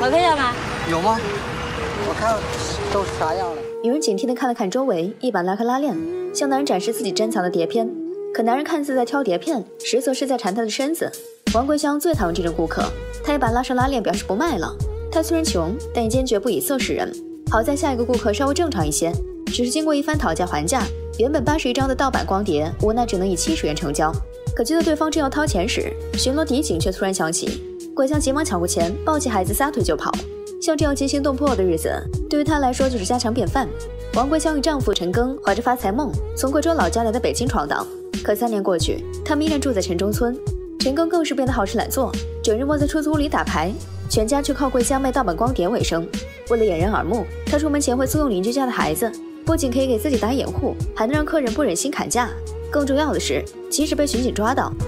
买票吗？有吗？我看都是啥样了。女人警惕地看了看周围，一把拉开拉链，向男人展示自己珍藏的碟片。可男人看似在挑碟片，实则是在缠她的身子。王桂香最讨厌这种顾客，她一把拉上拉链，表示不卖了。她虽然穷，但也坚决不以色示人。好在下一个顾客稍微正常一些，只是经过一番讨价还价，原本八十一张的盗版光碟，无奈只能以七十元成交。可就在对方正要掏钱时，巡逻敌警却突然响起。桂香急忙抢过钱，抱起孩子撒腿就跑。像这样惊心动魄的日子，对于她来说就是家常便饭。王桂香与丈夫陈庚怀着发财梦，从贵州老家来到北京闯荡。可三年过去，他们依然住在城中村。陈庚更是变得好吃懒做，整日窝在出租屋里打牌，全家却靠桂香卖盗版光碟为生。为了掩人耳目，他出门前会租用邻居家的孩子，不仅可以给自己打掩护，还能让客人不忍心砍价。更重要的是，即使被巡警抓到，